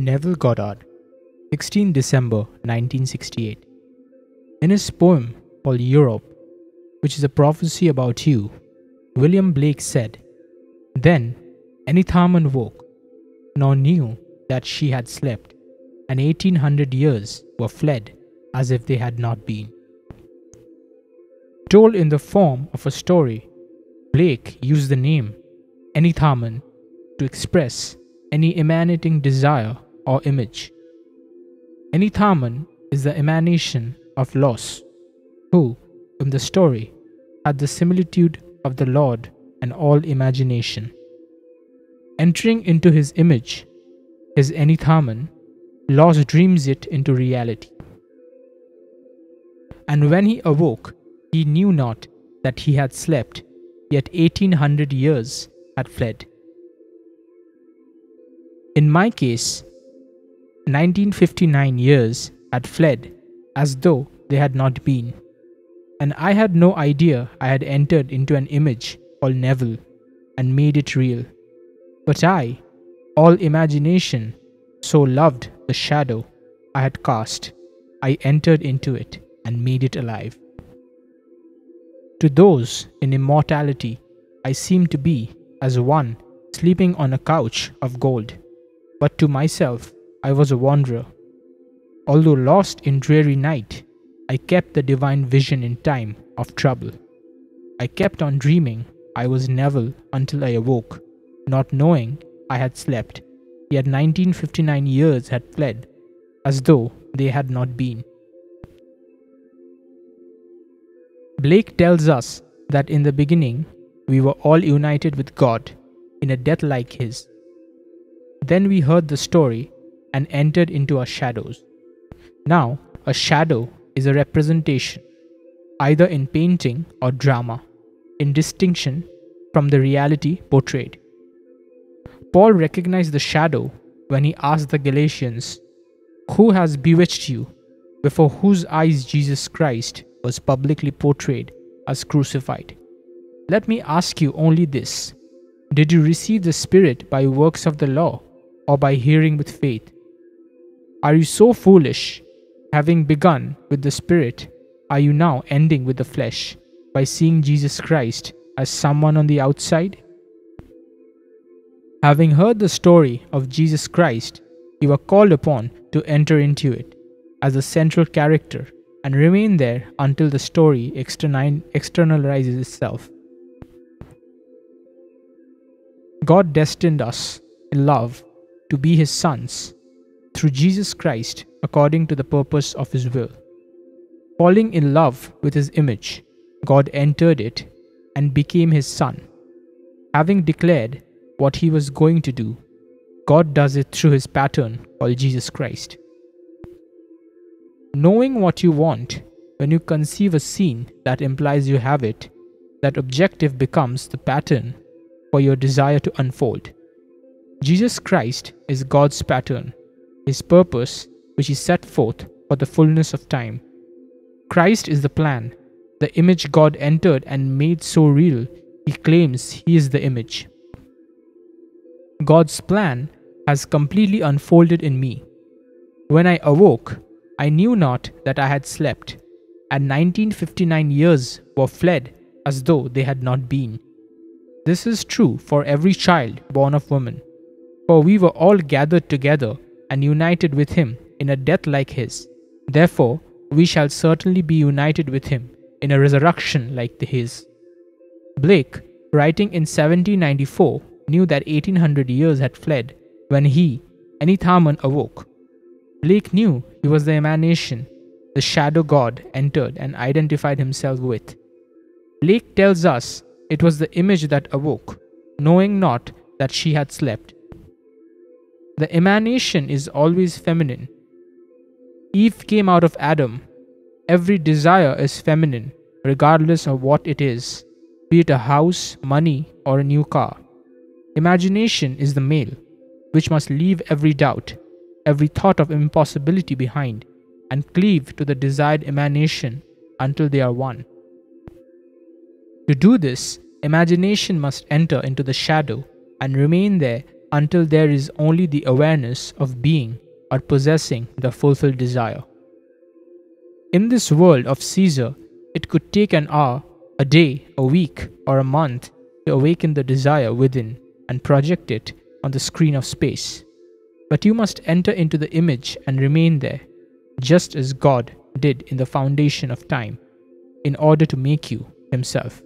Neville Goddard, 16 December 1968. In his poem called Europe, which is a prophecy about you, William Blake said, Then any Enitharmon woke, nor knew that she had slept, and eighteen hundred years were fled as if they had not been. Told in the form of a story, Blake used the name Enitharmon to express any emanating desire or image. Enitharmon is the emanation of Los, who, in the story, had the similitude of the Lord and all imagination. Entering into his image, his Enitharmon, Los dreams it into reality. And when he awoke, he knew not that he had slept, yet eighteen hundred years had fled. In my case, 1959 years had fled as though they had not been, and I had no idea I had entered into an image called Neville and made it real. But I, all imagination, so loved the shadow I had cast, I entered into it and made it alive. To those in immortality, I seemed to be as one sleeping on a couch of gold, but to myself I was a wanderer. Although lost in dreary night, I kept the divine vision in time of trouble. I kept on dreaming I was Neville until I awoke, not knowing I had slept, yet 1959 years had fled, as though they had not been. Blake tells us that in the beginning we were all united with God in a death like his. Then we heard the story and entered into our shadows. Now, a shadow is a representation, either in painting or drama, in distinction from the reality portrayed. Paul recognized the shadow when he asked the Galatians, Who has bewitched you, before whose eyes Jesus Christ was publicly portrayed as crucified? Let me ask you only this Did you receive the Spirit by works of the law, or by hearing with faith? Are you so foolish? Having begun with the Spirit, are you now ending with the flesh by seeing Jesus Christ as someone on the outside? Having heard the story of Jesus Christ, you are called upon to enter into it as a central character and remain there until the story externalizes itself. God destined us in love to be His sons through Jesus Christ according to the purpose of His will. Falling in love with His image, God entered it and became His Son. Having declared what He was going to do, God does it through His pattern called Jesus Christ. Knowing what you want, when you conceive a scene that implies you have it, that objective becomes the pattern for your desire to unfold. Jesus Christ is God's pattern his purpose, which he set forth for the fullness of time. Christ is the plan, the image God entered and made so real, he claims he is the image. God's plan has completely unfolded in me. When I awoke, I knew not that I had slept, and 1959 years were fled as though they had not been. This is true for every child born of woman, for we were all gathered together and united with him in a death like his. Therefore, we shall certainly be united with him in a resurrection like his. Blake, writing in 1794, knew that 1800 years had fled when he, Enitharmon, awoke. Blake knew he was the emanation the shadow god entered and identified himself with. Blake tells us it was the image that awoke, knowing not that she had slept. The emanation is always feminine. Eve came out of Adam. Every desire is feminine, regardless of what it is, be it a house, money, or a new car. Imagination is the male, which must leave every doubt, every thought of impossibility behind, and cleave to the desired emanation until they are one. To do this, imagination must enter into the shadow and remain there until there is only the awareness of being or possessing the fulfilled desire. In this world of Caesar, it could take an hour, a day, a week, or a month to awaken the desire within and project it on the screen of space. But you must enter into the image and remain there, just as God did in the foundation of time, in order to make you Himself.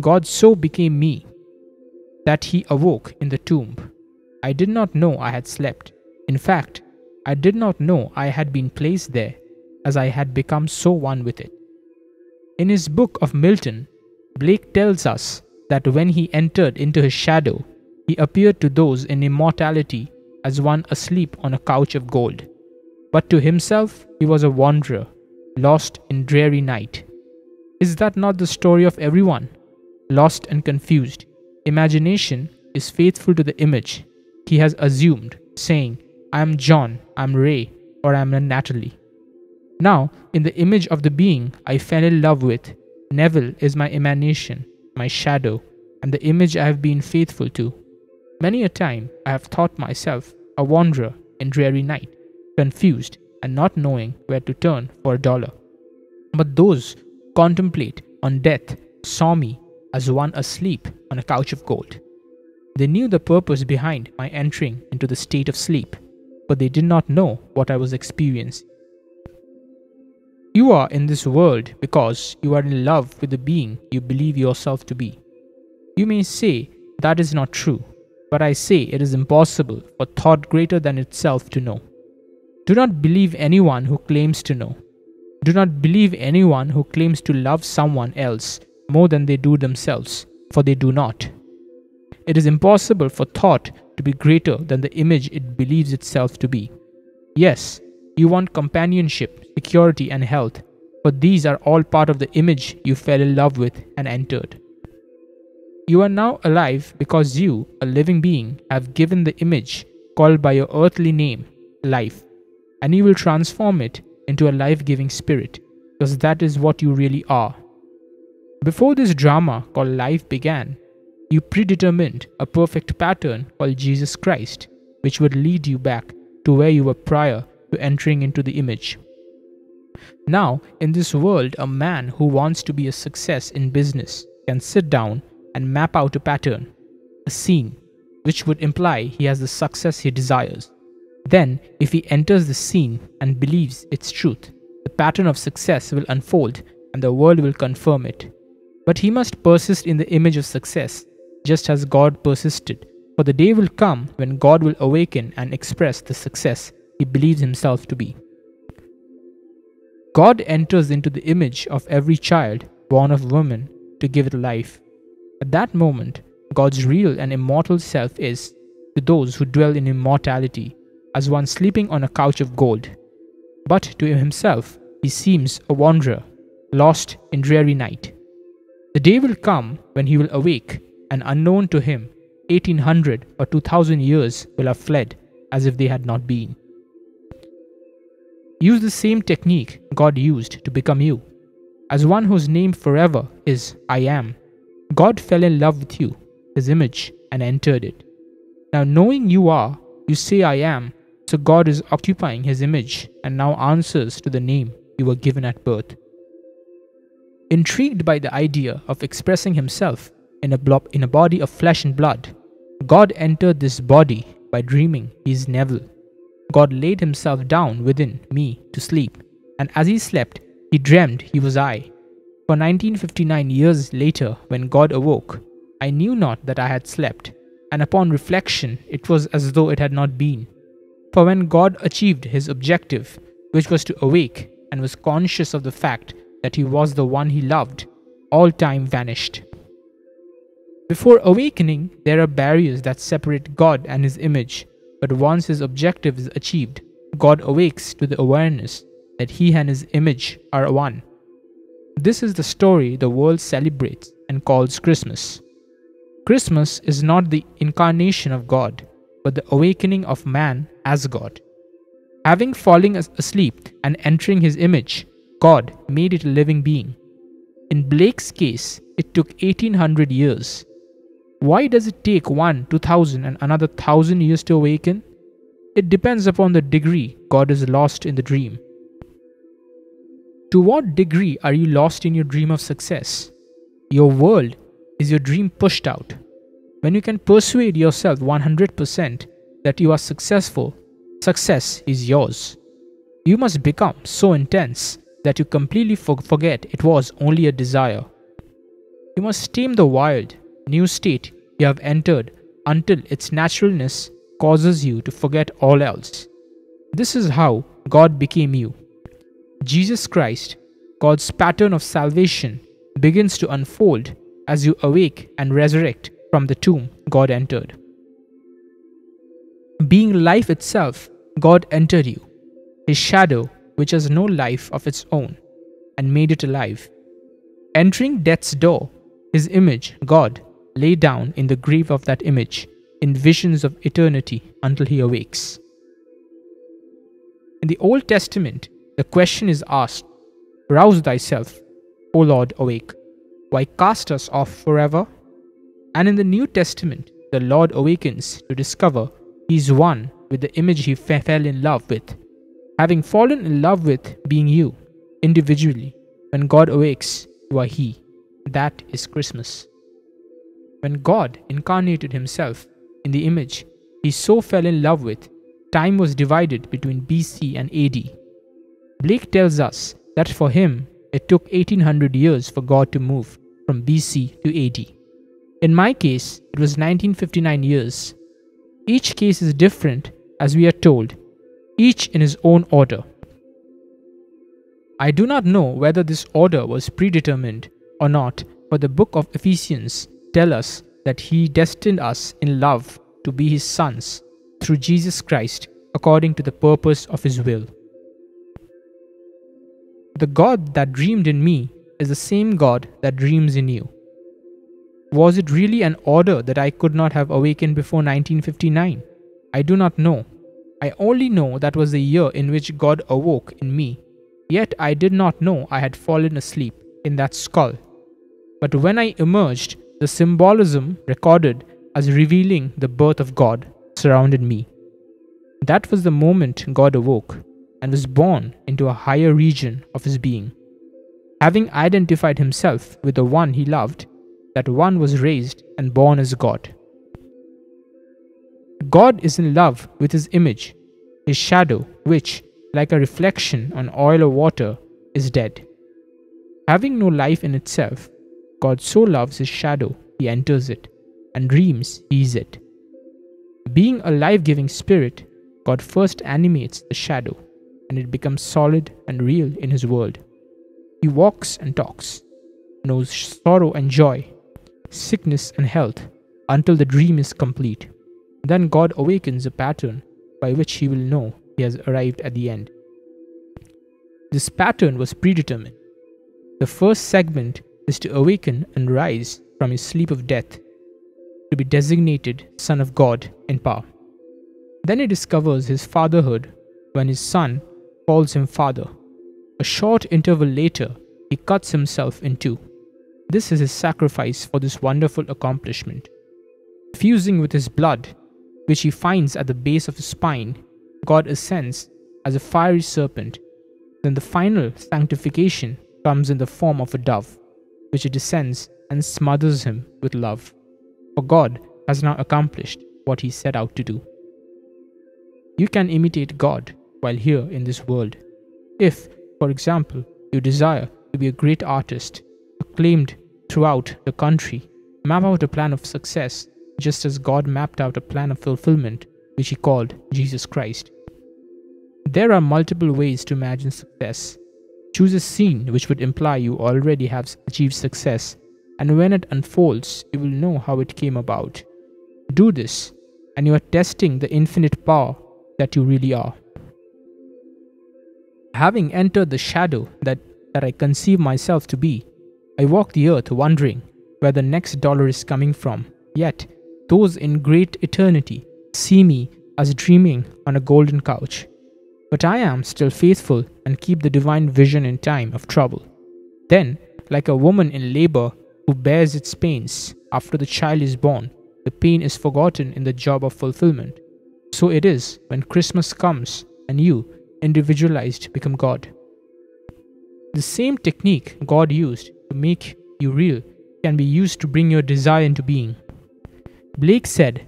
God so became me that He awoke in the tomb. I did not know I had slept. In fact, I did not know I had been placed there, as I had become so one with it. In his book of Milton, Blake tells us that when he entered into his shadow, he appeared to those in immortality as one asleep on a couch of gold. But to himself he was a wanderer, lost in dreary night. Is that not the story of everyone? Lost and confused. Imagination is faithful to the image he has assumed, saying, I am John, I am Ray, or I am Natalie. Now, in the image of the being I fell in love with, Neville is my emanation, my shadow, and the image I have been faithful to. Many a time I have thought myself a wanderer in dreary night, confused and not knowing where to turn for a dollar. But those contemplate on death saw me as one asleep on a couch of gold. They knew the purpose behind my entering into the state of sleep, but they did not know what I was experiencing. You are in this world because you are in love with the being you believe yourself to be. You may say that is not true, but I say it is impossible for thought greater than itself to know. Do not believe anyone who claims to know. Do not believe anyone who claims to love someone else more than they do themselves, for they do not. It is impossible for thought to be greater than the image it believes itself to be. Yes, you want companionship, security, and health, but these are all part of the image you fell in love with and entered. You are now alive because you, a living being, have given the image called by your earthly name, life, and you will transform it into a life giving spirit, because that is what you really are. Before this drama called life began, you predetermined a perfect pattern called Jesus Christ, which would lead you back to where you were prior to entering into the image. Now, in this world, a man who wants to be a success in business can sit down and map out a pattern, a scene, which would imply he has the success he desires. Then, if he enters the scene and believes its truth, the pattern of success will unfold and the world will confirm it. But he must persist in the image of success, just as God persisted. For the day will come when God will awaken and express the success he believes himself to be. God enters into the image of every child born of woman to give it life. At that moment, God's real and immortal self is, to those who dwell in immortality, as one sleeping on a couch of gold. But to himself, he seems a wanderer, lost in dreary night. The day will come when he will awake, and unknown to him, 1800 or 2000 years will have fled as if they had not been. Use the same technique God used to become you. As one whose name forever is I am, God fell in love with you, His image, and entered it. Now, knowing you are, you say I am, so God is occupying His image and now answers to the name you were given at birth. Intrigued by the idea of expressing Himself in a, blob, in a body of flesh and blood, God entered this body by dreaming He is Neville God laid himself down within me to sleep, and as he slept, he dreamed he was I. For 1959 years later, when God awoke, I knew not that I had slept, and upon reflection, it was as though it had not been. For when God achieved his objective, which was to awake, and was conscious of the fact that he was the one he loved, all time vanished. Before awakening, there are barriers that separate God and his image, but once his objective is achieved, God awakes to the awareness that he and his image are one. This is the story the world celebrates and calls Christmas. Christmas is not the incarnation of God, but the awakening of man as God. Having fallen asleep and entering his image, God made it a living being. In Blake's case, it took 1800 years. Why does it take one 2000 and another 1000 years to awaken? It depends upon the degree God is lost in the dream. To what degree are you lost in your dream of success? Your world is your dream pushed out. When you can persuade yourself 100% that you are successful, success is yours. You must become so intense that you completely forget it was only a desire. You must tame the wild, new state you have entered until its naturalness causes you to forget all else. This is how God became you. Jesus Christ, God's pattern of salvation, begins to unfold as you awake and resurrect from the tomb God entered. Being life itself, God entered you. His shadow, which has no life of its own, and made it alive. Entering death's door, his image, God, lay down in the grave of that image in visions of eternity until he awakes. In the Old Testament, the question is asked Rouse thyself, O Lord, awake. Why cast us off forever? And in the New Testament, the Lord awakens to discover he is one with the image he fell in love with. Having fallen in love with being you, individually, when God awakes, you are He. That is Christmas. When God incarnated Himself in the image he so fell in love with, time was divided between BC and AD. Blake tells us that for him, it took 1800 years for God to move from BC to AD. In my case, it was 1959 years. Each case is different, as we are told, each in his own order. I do not know whether this order was predetermined or not, but the book of Ephesians tell us that he destined us in love to be his sons through Jesus Christ according to the purpose of his will. The God that dreamed in me is the same God that dreams in you. Was it really an order that I could not have awakened before 1959? I do not know. I only know that was the year in which God awoke in me. Yet I did not know I had fallen asleep in that skull. But when I emerged, the symbolism recorded as revealing the birth of God surrounded me. That was the moment God awoke and was born into a higher region of his being. Having identified himself with the one he loved, that one was raised and born as God. God is in love with his image, his shadow, which, like a reflection on oil or water, is dead. Having no life in itself, God so loves his shadow, he enters it, and dreams he is it. Being a life giving spirit, God first animates the shadow, and it becomes solid and real in his world. He walks and talks, knows sorrow and joy, sickness and health, until the dream is complete. Then God awakens a pattern by which he will know he has arrived at the end. This pattern was predetermined. The first segment is to awaken and rise from his sleep of death to be designated Son of God in power. Then he discovers his fatherhood when his son calls him father. A short interval later, he cuts himself in two. This is his sacrifice for this wonderful accomplishment. Fusing with his blood, which he finds at the base of his spine, God ascends as a fiery serpent. Then the final sanctification comes in the form of a dove, which descends and smothers him with love for God has now accomplished what he set out to do. You can imitate God while here in this world. If, for example, you desire to be a great artist, acclaimed throughout the country, map out a plan of success just as God mapped out a plan of fulfillment which he called Jesus Christ. There are multiple ways to imagine success. Choose a scene which would imply you already have achieved success and when it unfolds, you will know how it came about. Do this, and you are testing the infinite power that you really are. Having entered the shadow that, that I conceive myself to be, I walk the earth wondering where the next dollar is coming from. Yet, those in great eternity see me as dreaming on a golden couch. But I am still faithful and keep the divine vision in time of trouble. Then, like a woman in labor who bears its pains after the child is born, the pain is forgotten in the job of fulfillment. So it is when Christmas comes and you, individualized, become God. The same technique God used to make you real can be used to bring your desire into being. Blake said,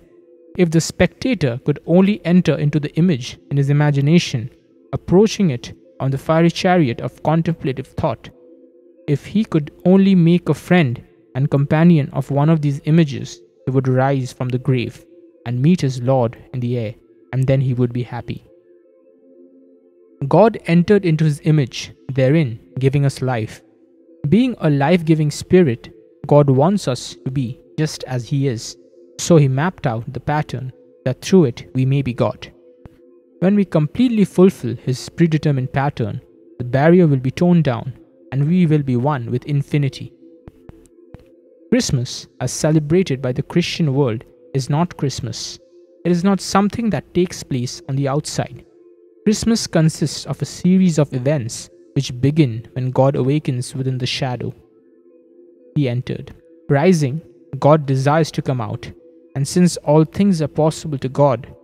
If the spectator could only enter into the image in his imagination, approaching it on the fiery chariot of contemplative thought, if he could only make a friend and companion of one of these images, he would rise from the grave and meet his Lord in the air, and then he would be happy. God entered into his image, therein giving us life. Being a life giving spirit, God wants us to be just as he is, so he mapped out the pattern that through it we may be God. When we completely fulfill his predetermined pattern, the barrier will be torn down and we will be one with infinity. Christmas, as celebrated by the Christian world, is not Christmas. It is not something that takes place on the outside. Christmas consists of a series of events which begin when God awakens within the shadow. He entered. Rising, God desires to come out, and since all things are possible to God,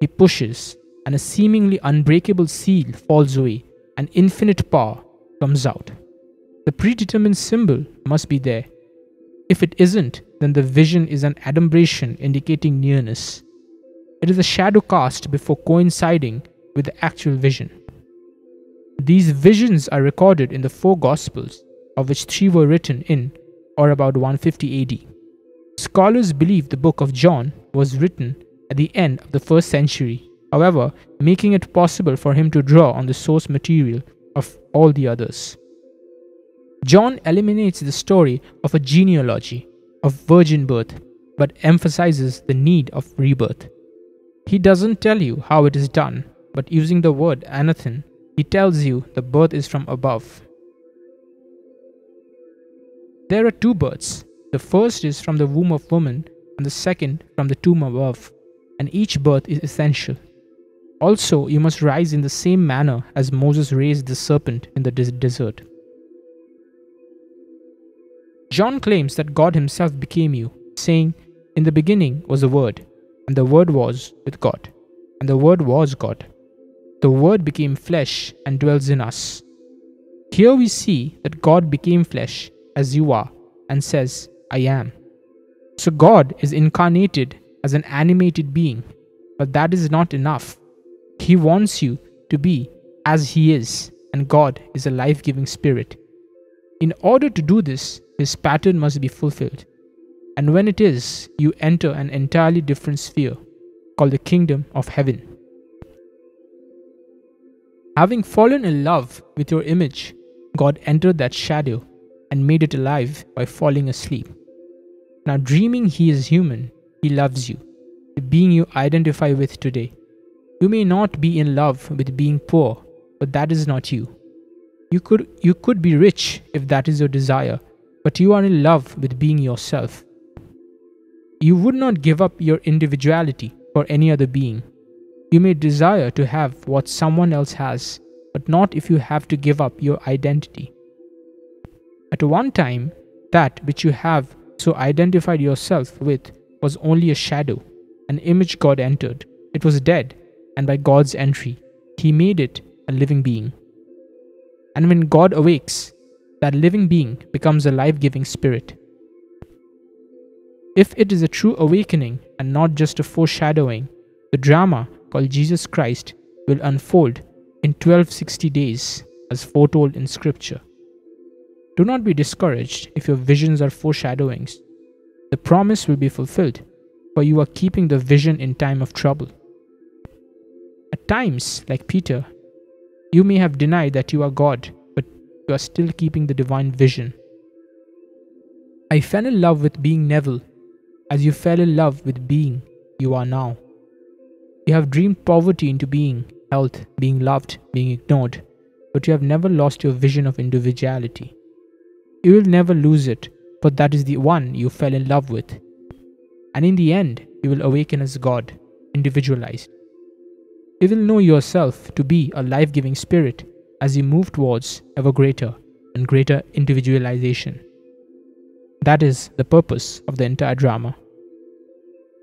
He pushes, and a seemingly unbreakable seal falls away, and infinite power comes out. The predetermined symbol must be there. If it isn't, then the vision is an adumbration indicating nearness. It is a shadow cast before coinciding with the actual vision. These visions are recorded in the four Gospels, of which three were written in or about 150 AD. Scholars believe the book of John was written at the end of the first century, however, making it possible for him to draw on the source material of all the others. John eliminates the story of a genealogy of virgin birth but emphasizes the need of rebirth. He doesn't tell you how it is done, but using the word anothen, he tells you the birth is from above. There are two births. The first is from the womb of woman, and the second from the tomb above, and each birth is essential. Also, you must rise in the same manner as Moses raised the serpent in the desert. John claims that God Himself became you, saying, In the beginning was the Word, and the Word was with God, and the Word was God. The Word became flesh and dwells in us. Here we see that God became flesh as you are and says, I am. So God is incarnated as an animated being, but that is not enough. He wants you to be as He is, and God is a life giving spirit. In order to do this, His pattern must be fulfilled. And when it is, you enter an entirely different sphere called the kingdom of heaven. Having fallen in love with your image, God entered that shadow and made it alive by falling asleep. Now, dreaming He is human, He loves you, the being you identify with today. You may not be in love with being poor, but that is not you. You could, you could be rich if that is your desire, but you are in love with being yourself. You would not give up your individuality for any other being. You may desire to have what someone else has, but not if you have to give up your identity. At one time, that which you have so identified yourself with was only a shadow, an image God entered. It was dead, and by God's entry, He made it a living being. And when God awakes, that living being becomes a life giving spirit. If it is a true awakening and not just a foreshadowing, the drama called Jesus Christ will unfold in 1260 days as foretold in Scripture. Do not be discouraged if your visions are foreshadowings. The promise will be fulfilled, for you are keeping the vision in time of trouble. At times, like Peter, you may have denied that you are God, but you are still keeping the divine vision. I fell in love with being Neville, as you fell in love with being you are now. You have dreamed poverty into being, health, being loved, being ignored, but you have never lost your vision of individuality. You will never lose it, for that is the one you fell in love with. And in the end, you will awaken as God, individualized. you will know yourself to be a life giving spirit as you move towards ever greater and greater individualization. That is the purpose of the entire drama.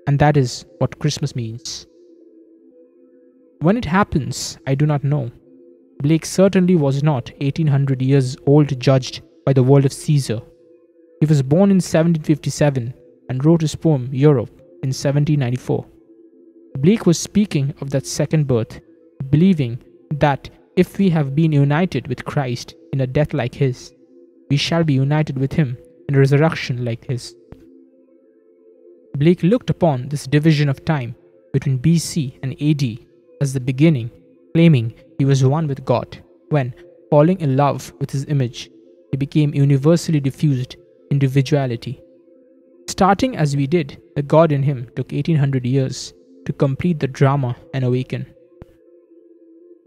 And that is what Christmas means. When it happens, I do not know. Blake certainly was not 1800 years old, judged by the world of Caesar. He was born in 1757 and wrote his poem Europe in 1794. Blake was speaking of that second birth, believing that if we have been united with Christ in a death like his, we shall be united with him in a resurrection like his. Blake looked upon this division of time between BC and AD as the beginning, claiming he was one with God, when, falling in love with his image, he became universally diffused individuality. Starting as we did, the God in him took 1800 years to complete the drama and awaken.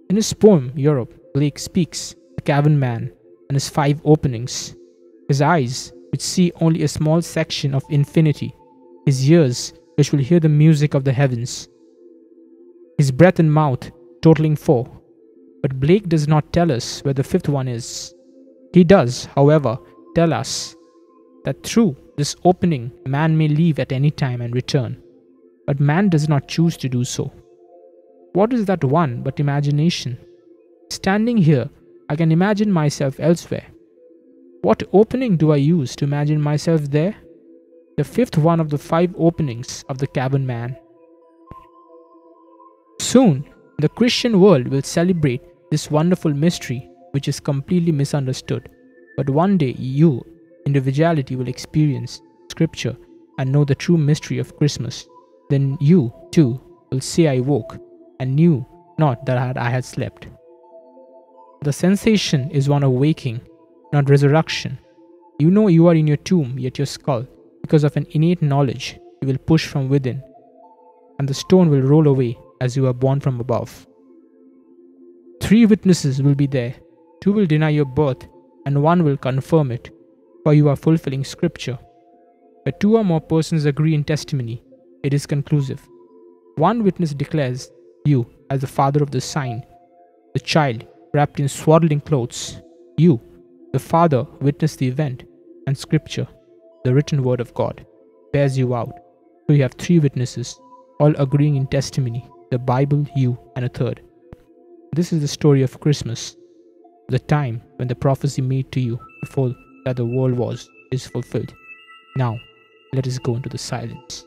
In his poem, Europe, Blake speaks the cavern man and his five openings, his eyes, which see only a small section of infinity, his ears, which will hear the music of the heavens, his breath and mouth, totaling four. But Blake does not tell us where the fifth one is. He does, however, tell us that through this opening, man may leave at any time and return, but man does not choose to do so. What is that one but imagination? Standing here, I can imagine myself elsewhere. What opening do I use to imagine myself there? The fifth one of the five openings of the cavern man. Soon, the Christian world will celebrate this wonderful mystery which is completely misunderstood. But one day, you, individuality, will experience Scripture and know the true mystery of Christmas. Then you, too, will say, I woke and knew not that I had slept. The sensation is one of waking, not resurrection. You know you are in your tomb, yet your skull, because of an innate knowledge, you will push from within, and the stone will roll away as you are born from above. Three witnesses will be there. Two will deny your birth, and one will confirm it, for you are fulfilling scripture. Where two or more persons agree in testimony, it is conclusive. One witness declares you as the father of the sign, the child wrapped in swaddling clothes. You, the father, witness the event, and scripture, the written word of God, bears you out. So you have three witnesses, all agreeing in testimony the Bible, you, and a third. This is the story of Christmas, the time when the prophecy made to you before that the world was is fulfilled. Now, let us go into the silence.